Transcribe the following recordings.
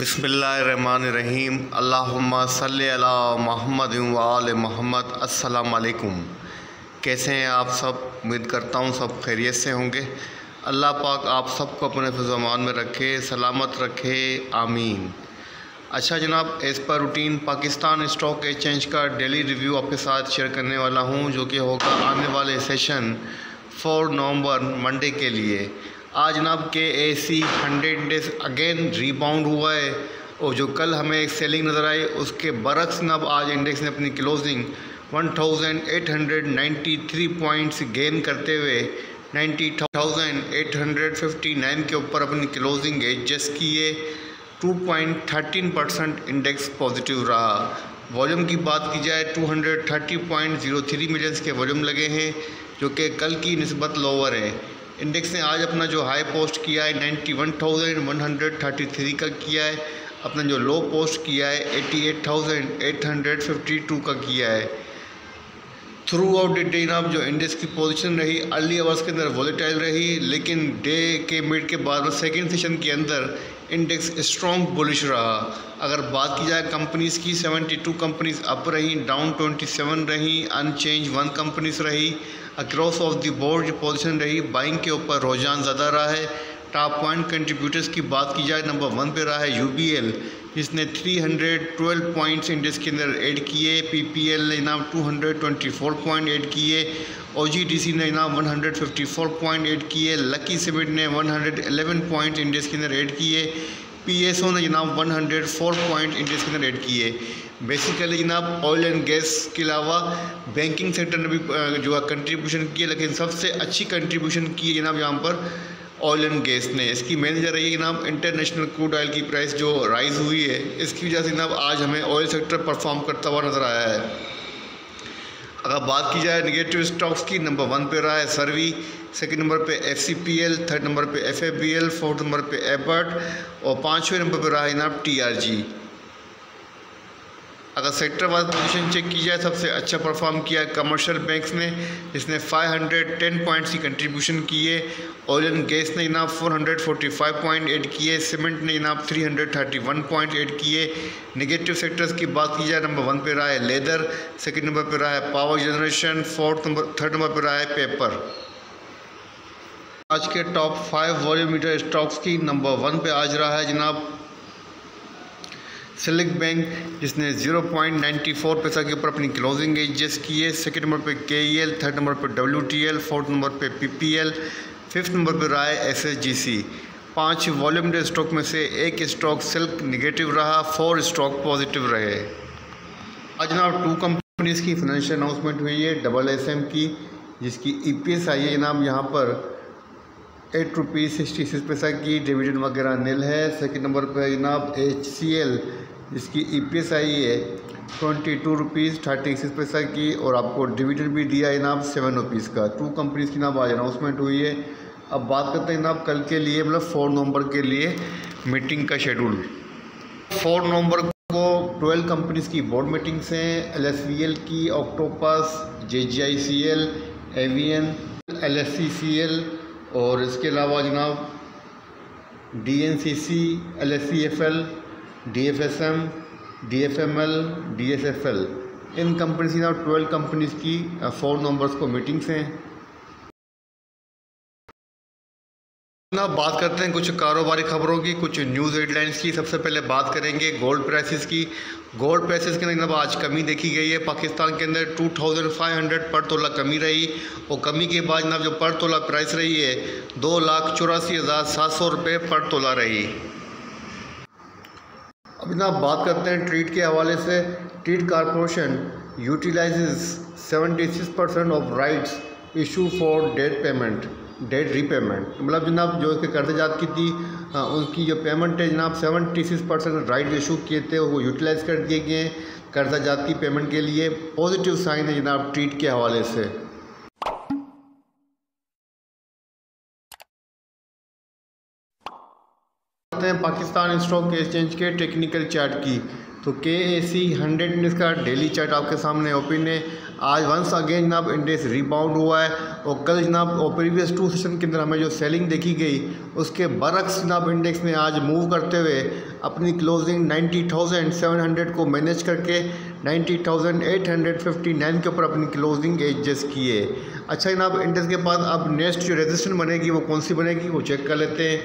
बिसमीम अला मोहम्मद वाल मोहम्मद। अस्सलाम वालेकुम कैसे हैं आप सब? उम्मीद करता हूँ सब खैरियत से होंगे। अल्लाह पाक आप सबको अपने फजमान में रखे, सलामत रखे। आमीन। अच्छा जनाब as per routine Pakistan stock exchange का डेली रिव्यू आपके साथ शेयर करने वाला हूँ, जो कि होगा आने वाले सेशन फोर नवंबर, मंडे के लिए। आज जनाब K A C hundred days again rebound हुआ है। और जो कल हमें एक सेलिंग नज़र आई उसके बरक्स जनाब आज इंडेक्स ने अपनी क्लोजिंग 1893 पॉइंट्स गेन करते हुए 90,859 के ऊपर अपनी क्लोजिंग एडजस्ट किए। 2.13 परसेंट इंडेक्स पॉजिटिव रहा। वॉल्यूम की बात की जाए 230.03 मिलियंस के वॉल्यूम लगे हैं जो कि कल की नस्बत लोअर है। इंडेक्स ने आज अपना जो हाई पोस्ट किया है ninety one thousand one hundred thirty three का किया है। अपना जो लो पोस्ट किया है eighty eight thousand eight hundred fifty two का किया है। थ्रू आउट द डे नाम जो इंडेक्स की पोजीशन रही अर्ली आवर्स के अंदर वॉलेटाइल रही, लेकिन डे के मिड के बाद सेकेंड सेशन के अंदर इंडेक्स स्ट्रॉन्ग बुलिश रहा। अगर बात की जाए कंपनीज़ की 72 कंपनीज़ अप रही डाउन 27 रही अनचेंज वन कंपनीज़ रही। अक्रॉस ऑफ़ द बोर्ड जो पोजीशन रही बाइंग के ऊपर रोजान ज़्यादा रहा है। टॉप पॉइंट कंट्रीब्यूटर्स की बात की जाए नंबर वन पे रहा है यूबीएल जिसने 312 पॉइंट्स इंडेक्स के अंदर ऐड किए पीपीएल ने इनाम 224 पॉइंट ऐड किए ओजीडीसी ने इनाम 154 पॉइंट ऐड किए लकी सीमेंट ने 111 पॉइंट इंडेक्स के अंदर ऐड किए पीएसओ ने जनाब 104 पॉइंट इंडेक्स के अंदर ऐड किए। बेसिकली जनाब ऑयल एंड गैस के अलावा बैंकिंग सेक्टर ने भी जो है कंट्रीब्यूशन किया लेकिन सबसे अच्छी कंट्रीब्यूशन की जनाब यहाँ पर ऑयल एंड गैस ने इसकी मेन वजह रही है जनाब इंटरनेशनल क्रूड ऑयल की प्राइस जो राइज हुई है, इसकी वजह से जनाब आज हमें ऑयल सेक्टर परफॉर्म करता हुआ नज़र आया है। अगर बात की जाए निगेटिव स्टॉक्स की नंबर वन पे रहा है सर्वी सेकंड नंबर पे F C P L third number पे F A B L fourth number पे एबर्ट और पाँचवें नंबर पे रहा है जनाब टी आर जी अगर सेक्टर वाइज पोजीशन चेक की जाए, सबसे अच्छा परफॉर्म किया है कमर्शियल बैंक्स ने, जिसने 510 पॉइंट्स की कंट्रीब्यूशन किए ऑयल एंड गैस ने जनाब 445 पॉइंट ऐड किए सीमेंट ने जनाब 331 पॉइंट ऐड किए। नेगेटिव सेक्टर्स की बात की जाए नंबर वन पे रहा है लेदर सेकंड नंबर पे रहा है power generation fourth number third number पर रहा है पेपर आज के टॉप फाइव वॉल्यूमीटर स्टॉक्स की नंबर वन पे आज रहा है जनाब सिलिक बैंक जिसने 0.94 पैसा के ऊपर अपनी क्लोजिंग एडजस्ट की है। सेकेंड नंबर पे के थर्ड नंबर पे डब्ल्यू फोर्थ नंबर पे P P L fifth number पे रहा है एस पाँच वॉल्यूम स्टॉक में से एक स्टॉक सिल्क निगेटिव रहा फोर स्टॉक पॉजिटिव रहे। आज जनाब टू कंपनीज़ की फाइनेंशियल अनाउंसमेंट हुई है डबल एस की, जिसकी ई एस आई है जनाब यहाँ पर। एट रुपीज़ सिक्सटी सिक्स पैसा की डिविडेंड वगैरह नील है। सेकंड नंबर पर जनाब एच सी एल जिसकी ई पी एस आई है twenty two rupees thirty six पैसा की, और आपको डिविडेंड भी दिया इनाम सेवन रुपीज़ का। टू कंपनीज़ की नाम आज अनाउंसमेंट हुई है। अब बात करते हैं जनाब कल के लिए मतलब फोर नवंबर के लिए मीटिंग का शेड्यूल फोर नवंबर को ट्वेल्व कंपनीज़ की बोर्ड मीटिंग्स हैं एल एस वी एल की octopus J G I C L Avion L S C C L और इसके अलावा जनाब D N C C L S C F L D F S M D F M L D S F L इन companies की twelve companies की four numbers को meetings हैं। ना बात करते हैं कुछ कारोबारी खबरों की, कुछ न्यूज़ हेडलाइंस की। सबसे पहले बात करेंगे गोल्ड प्राइसेस की। गोल्ड प्राइसेस के अंदर आज कमी देखी गई है। पाकिस्तान के अंदर 2500 पर तोला कमी रही। और कमी के बाद जनाब जो पर तोला प्राइस रही है, दो लाख चौरासी हज़ार सात सौ रुपये पर तोला रही। अब जनाब बात करते हैं ट्रीट के हवाले से। Treet corporation utilizes 76 percent of rights issue for debt payment debt repayment मतलब जनाब जो इसके कर्जजात की थी आ, उनकी जो पेमेंट है जनाब 76 परसेंट राइट इशू किए थे वो यूटिलाइज़ कर दिए गए कर्जाजात की पेमेंट के लिए। पॉजिटिव साइन है जनाब ट्रीट के हवाले से। हैं पाकिस्तान स्टॉक एक्सचेंज के टेक्निकल चार्ट की। तो K A C hundred index का डेली चार्ट आपके सामने। ओपन है आज वंस अगेन जनाब इंडेक्स रिबाउंड हुआ है और कल जनाब और प्रीवियस टू सेशन के अंदर हमें जो सेलिंग देखी गई, उसके बरक्स जनाब इंडेक्स ने आज मूव करते हुए अपनी closing ninety thousand seven hundred को मैनेज करके ninety thousand eight hundred fifty nine के ऊपर अपनी क्लोजिंग एडजस्ट किए। अच्छा जनाब इंडेक्स के बाद अब नेक्स्ट जो रजिस्टेंट बनेगी वो कौन सी बनेगी? वो चेक कर लेते हैं।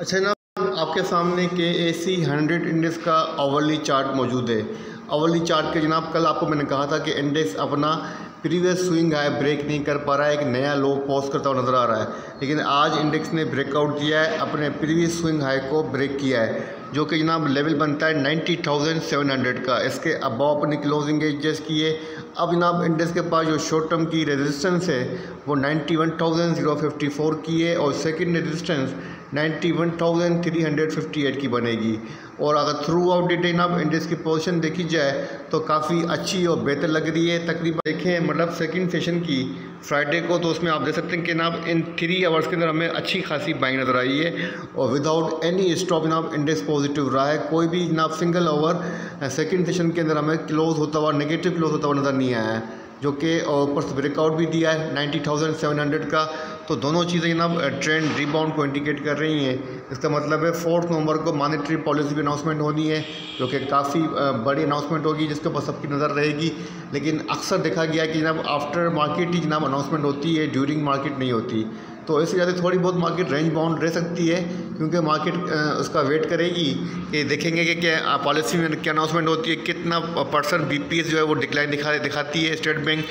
अच्छा जनाब आपके सामने K A C hundred index का ओवरली चार्ट मौजूद है। ओवरली चार्ट के जनाब, कल आपको मैंने कहा था कि इंडेक्स अपना प्रीवियस स्विंग हाई ब्रेक नहीं कर पा रहा है, एक नया लो पोस्ट करता हुआ नज़र आ रहा है। लेकिन आज इंडेक्स ने ब्रेकआउट दिया है, अपने प्रीवियस स्विंग हाई को ब्रेक किया है, जो कि जनाब लेवल बनता है नाइन्टी थाउज़ेंड सेवन हंड्रेड का। इसके अबाव अपनी क्लोजिंग एडजस्ट किए अब जनाब इंडेक्स के पास जो शॉर्ट टर्म की रेजिस्टेंस है, वो ninety one thousand zero fifty four की है, और second resistance ninety one thousand three hundred fifty eight की बनेगी। और अगर throughout day of index की पोजीशन देखी जाए तो काफ़ी अच्छी और बेहतर लग रही है। तकरीबन देखें मतलब सेकंड सेशन की फ्राइडे को तो उसमें आप देख सकते हैं कि जनाब इन थ्री आवर्स के अंदर हमें अच्छी खासी बाइंग नज़र आई है। और विदाउट एनी स्टॉप जनाब इंडेक्स पॉजिटिव रहा है। कोई भी जनाब सिंगल ओवर सेकंड सेशन के अंदर हमें क्लोज होता हुआ नेगेटिव क्लोज होता हुआ नज़र नहीं आया है। जो कि ऊपर से ब्रेकआउट भी दिया है नाइन्टी थाउज़ेंड सेवन हंड्रेड का। तो दोनों चीज़ें जनाब ट्रेंड रिबाउंड को इंडिकेट कर रही हैं। इसका मतलब है फोर्थ नवंबर को मॉनेटरी पॉलिसी की अनाउंसमेंट होनी है, जो कि काफ़ी बड़ी अनाउंसमेंट होगी, जिसके ऊपर सबकी नज़र रहेगी। लेकिन अक्सर देखा गया कि जनाब आफ्टर मार्केट ही जनाब अनाउंसमेंट होती है ड्यूरिंग मार्केट नहीं होती। तो इस वजह से थोड़ी बहुत मार्केट रेंज बाउंड रह सकती है, क्योंकि मार्केट उसका वेट करेगी कि देखेंगे कि क्या पॉलिसी में क्या अनाउंसमेंट होती है, कितना परसेंट बी जो है वो डिक्लाइन दिखा, दिखाती है स्टेट बैंक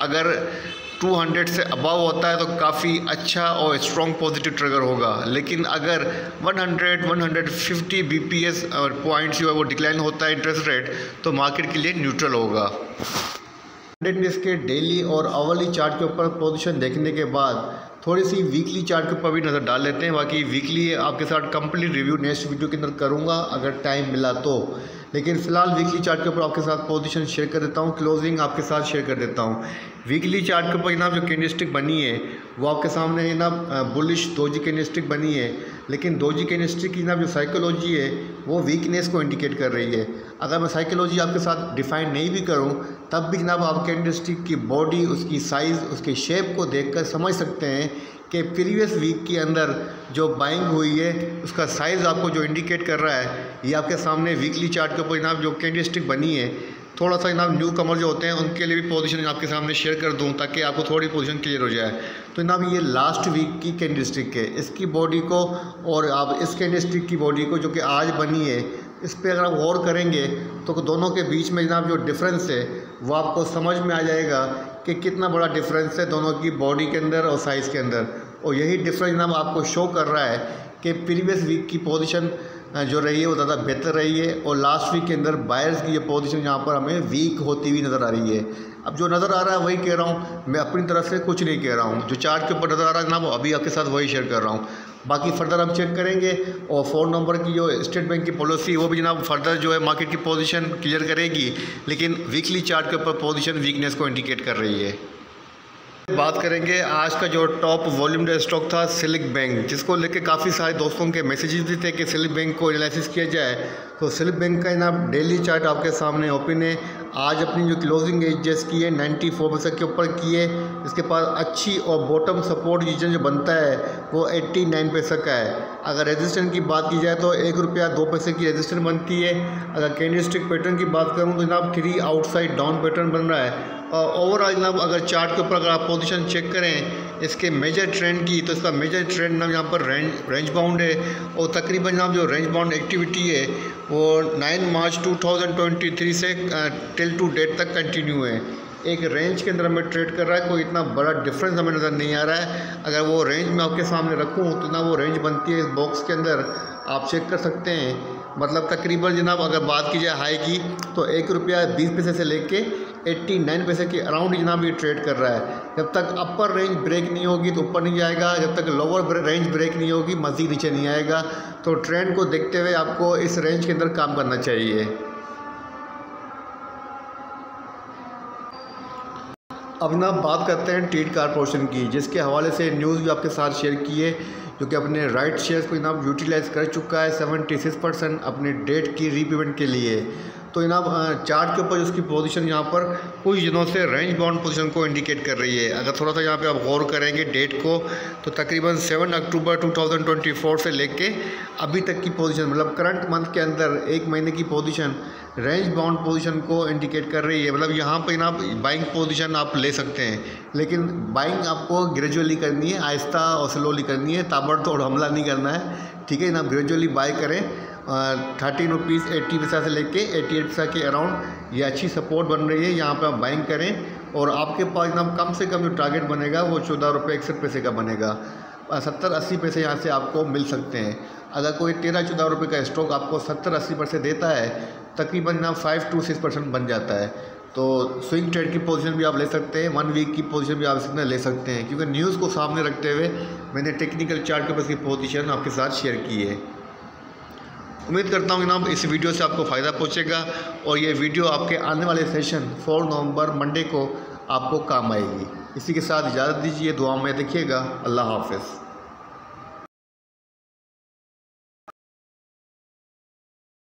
अगर 200 से अबव होता है तो काफ़ी अच्छा और स्ट्रॉन्ग पॉजिटिव ट्रिगर होगा। लेकिन अगर 100 150 बीपीएस पॉइंट्स जो है वो डिक्लाइन होता है इंटरेस्ट रेट तो मार्केट के लिए न्यूट्रल होगा। हंड्रेड के डेली और आवरली चार्ट के ऊपर पोजीशन देखने के बाद थोड़ी सी वीकली चार्ट के ऊपर भी नज़र डाल लेते हैं। बाकी वीकली आपके साथ कंप्लीट रिव्यू नेक्स्ट वीडियो के अंदर करूँगा, अगर टाइम मिला तो। लेकिन फ़िलहाल वीकली चार्ट के ऊपर आपके साथ पोजीशन शेयर कर देता हूँ क्लोजिंग आपके साथ शेयर कर देता हूँ। वीकली चार्ट के ऊपर जनाब जो कैंडलस्टिक बनी है, वो आपके सामने है जनाब बुलिश दोजी कैंडलस्टिक बनी है। लेकिन दोजी कैंडलस्टिक की जनाब जो साइकोलॉजी है, वो वीकनेस को इंडिकेट कर रही है। अगर मैं साइकोलॉजी आपके साथ डिफाइन नहीं भी करूँ, तब भी जनाब आप कैंडलस्टिक की बॉडी उसकी साइज़ उसके शेप को देख कर समझ सकते हैं कि प्रीवियस वीक के अंदर जो बाइंग हुई है, उसका साइज़ आपको जो इंडिकेट कर रहा है, ये आपके सामने वीकली चार्ट के ऊपर जनाब जो कैंडलस्टिक बनी है। थोड़ा सा जनाब न्यू कमर जो होते हैं, उनके लिए भी पोजीशन आपके सामने शेयर कर दूँ ताकि आपको थोड़ी पोजीशन क्लियर हो जाए। तो जनाब ये लास्ट वीक की कैंडलस्टिक है इसकी बॉडी को और आप इस कैंडलस्टिक की बॉडी को जो कि आज बनी है, इस पर अगर आप गौर करेंगे तो दोनों के बीच में जनाब जो डिफरेंस है, वो आपको समझ में आ जाएगा कि कितना बड़ा डिफरेंस है दोनों की बॉडी के अंदर और साइज़ के अंदर। और यही डिफरेंस जनाब आपको शो कर रहा है कि प्रीवियस वीक की पोजीशन जो रही है वो ज़्यादा बेहतर रही है और लास्ट वीक के अंदर बायर्स की ये पोजीशन यहाँ पर हमें वीक होती हुई नज़र आ रही है। अब जो नज़र आ रहा है वही कह रहा हूँ, मैं अपनी तरफ़ से कुछ नहीं कह रहा हूँ। जो चार्ट के ऊपर नज़र आ रहा है जनाब अभी आपके साथ वही शेयर कर रहा हूँ। बाकी फर्दर हम चेक करेंगे और फ़ोन नंबर की जो स्टेट बैंक की पॉलिसी वो भी जनाब फर्दर जो है मार्केट की पोजीशन क्लियर करेगी। लेकिन वीकली चार्ट के ऊपर पोजीशन वीकनेस को इंडिकेट कर रही है। बात करेंगे आज का जो टॉप वॉल्यूम स्टॉक था सिलिक बैंक जिसको लेके काफ़ी सारे दोस्तों के मैसेजेस भी थे कि सिलिक बैंक को एनालिसिस किया जाए। तो सिलिक बैंक का ना डेली चार्ट आपके सामने ओपन है। आज अपनी जो क्लोजिंग एजेस की है 94 फोर परसेंट के ऊपर की है। इसके पास अच्छी और बॉटम सपोर्ट रीजन जो बनता है, वो 89 पैसे का है। अगर रेजिस्टेंट की बात की जाए तो एक रुपया दो पैसे की रेजिस्टेंट बनती है। अगर कैंडलस्टिक पैटर्न की बात करूँ तो जनाब थ्री आउटसाइड डाउन पैटर्न बन रहा है। और ओवरऑल जनाब अगर चार्ट के ऊपर अगर आप पोजीशन चेक करें, इसके मेजर ट्रेंड की तो इसका मेजर ट्रेंड नाम यहाँ पर रेंज रेंज बाउंड है। और तकरीबन जनाब जो रेंज बाउंड एक्टिविटी है, वो 9 मार्च 2023 से टिल टू डेट तक कंटिन्यू है। एक रेंज के अंदर हमें ट्रेड कर रहा है, कोई इतना बड़ा डिफरेंस हमें नज़र नहीं आ रहा है। अगर वो रेंज मैं आपके सामने रखूँ तो ना वो रेंज बनती है इस बॉक्स के अंदर। आप चेक कर सकते हैं। मतलब तकरीबन जनाब, अगर बात की जाए हाई की तो एक रुपया बीस पैसे से लेके एट्टी नाइन पैसे के अराउंड जनाब ये ट्रेड कर रहा है। जब तक अपर रेंज ब्रेक नहीं होगी तो ऊपर नहीं जाएगा। जब तक लोअर रेंज ब्रेक नहीं होगी, मज़ीद नीचे नहीं आएगा। तो ट्रेंड को देखते हुए आपको इस रेंज के अंदर काम करना चाहिए। अब ना बात करते हैं ट्रीट कारपोरेशन की, जिसके हवाले से न्यूज़ भी आपके साथ शेयर की है, जो कि अपने राइट शेयर्स को जनाब यूटिलाइज़ कर चुका है। सेवेंटी सिक्स परसेंट अपने डेट की रीपेमेंट के लिए। तो जनाब चार्ट के ऊपर उसकी पोजीशन यहाँ पर कुछ दिनों से रेंज बाउंड पोजीशन को इंडिकेट कर रही है। अगर थोड़ा सा यहाँ पे आप गौर करेंगे डेट को तो तकरीबन 7 अक्टूबर 2024 से लेके अभी तक की पोजीशन मतलब करंट मंथ के अंदर एक महीने की पोजीशन रेंज बाउंड पोजीशन को इंडिकेट कर रही है। मतलब यहाँ पर जनाब बाइंग पोजिशन आप ले सकते हैं, लेकिन बाइंग आपको ग्रेजुअली करनी है, आहिस्ता और स्लोली करनी है, ताबड़तोड़ हमला नहीं करना है। ठीक है जनाब ग्रेजुअली बाई करें। थर्टीन रुपीज़ एट्टी पैसा से लेके एट्टी एट पैसा के अराउंड ये अच्छी सपोर्ट बन रही है। यहाँ पे आप बाइंग करें और आपके पास ना कम से कम जो टारगेट बनेगा वो चौदह रुपये इकसठ पैसे का बनेगा। सत्तर अस्सी पैसे यहाँ से आपको मिल सकते हैं। अगर कोई तेरह चौदह रुपये का स्टॉक आपको सत्तर अस्सी परसेंट देता है, तकरीबन ना फाइव टू सिक्स परसेंट बन जाता है। तो स्विंग ट्रेड की पोजीशन भी आप ले सकते हैं वन वीक की पोजीशन भी आप इसमें ले सकते हैं। क्योंकि न्यूज़ को सामने रखते हुए मैंने टेक्निकल चार्ट के पास की पोजीशन आपके साथ शेयर की है। उम्मीद करता हूँ ना इस वीडियो से आपको फ़ायदा पहुँचेगा और ये वीडियो आपके आने वाले सेशन फोर नवंबर मंडे को आपको काम आएगी। इसी के साथ इजाज़त दीजिए, दुआ में देखिएगा अल्लाह हाफिज़।